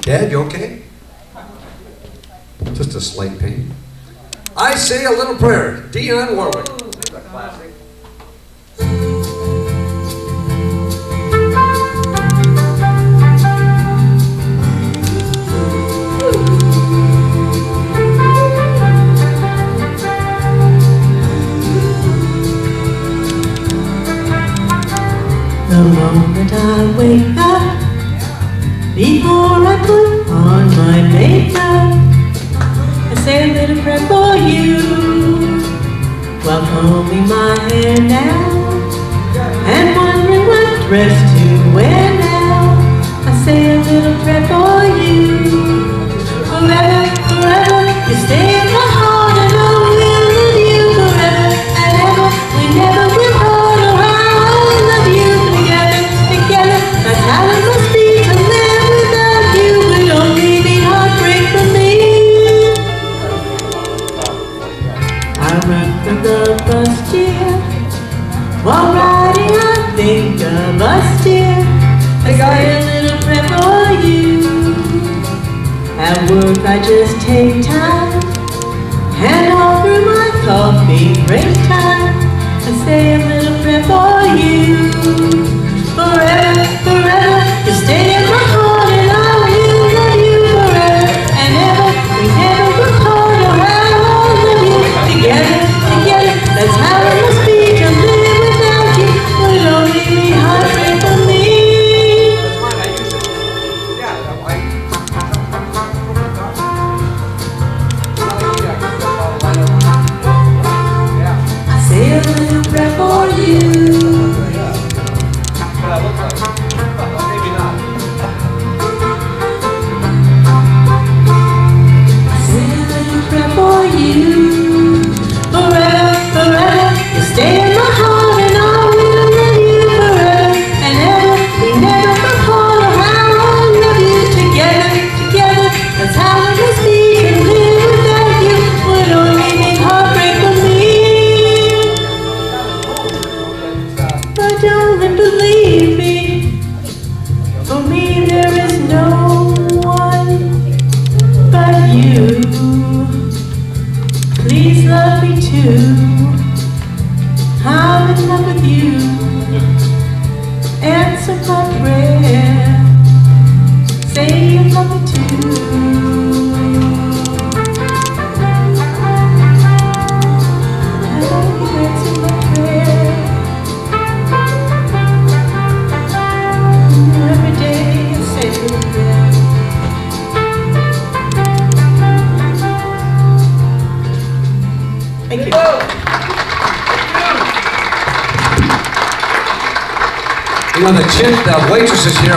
Dad, you okay? Just a slight pain. I say a little prayer. Dionne Warwick. The moment I wake up, before I put on my makeup, I say a little prayer for you. While combing my hair now, and wondering what dress to wear now, I say a little prayer for you. Forever, forever, you stay I remember the first year while riding. I think of us, dear. I got a little prayer for you. At work I just take time and offer my coffee break time and say a little prayer for you. But darling, believe me, for me there is no one but you. Please love me too. I'm in love with you. Answer my prayer. You know, the, chin, the waitresses here